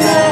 now.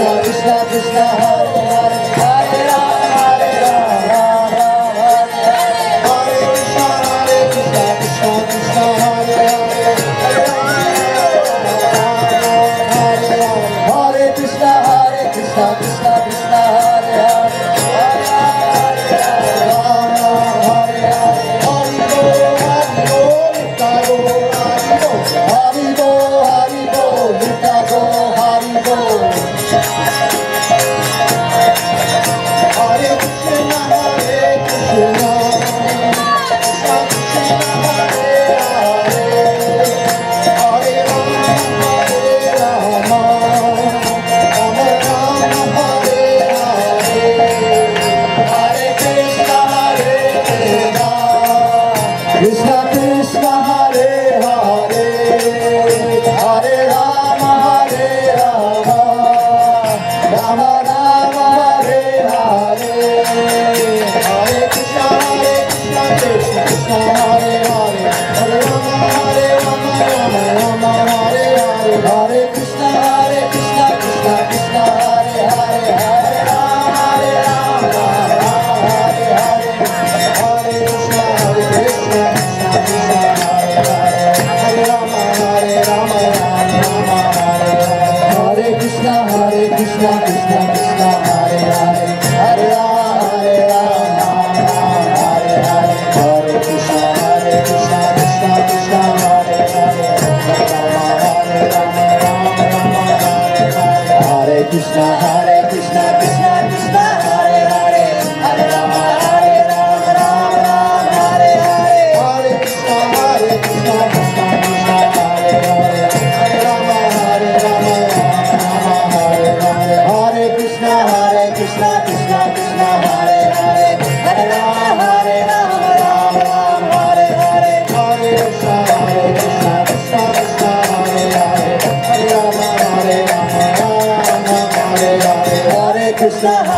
Krishna, Krishna, Krishna, Hare Krishna Hare Hare, Hare Krishna,